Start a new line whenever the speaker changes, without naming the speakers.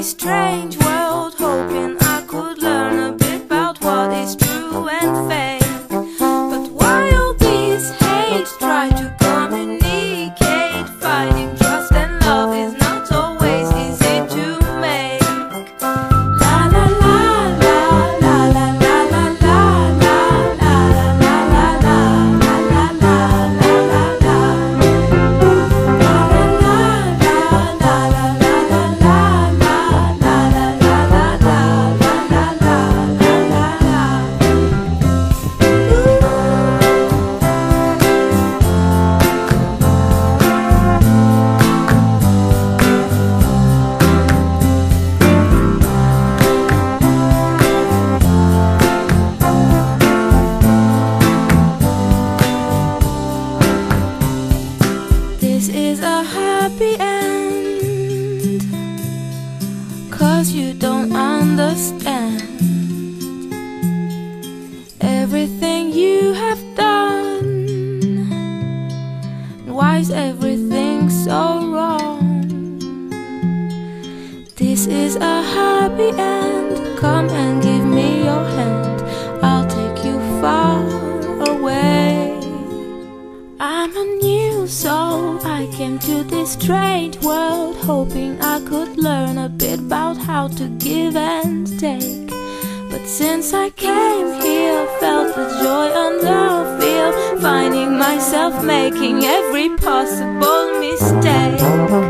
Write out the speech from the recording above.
always try. Everything you have done. Why is everything so wrong? This is a happy end. Come and give me your hand. I'll take you far away. I'm a new soul. I came to this strange world hoping I could learn a bit about how to give and take. Since I came here, felt the joy and the fear, finding myself making every possible mistake.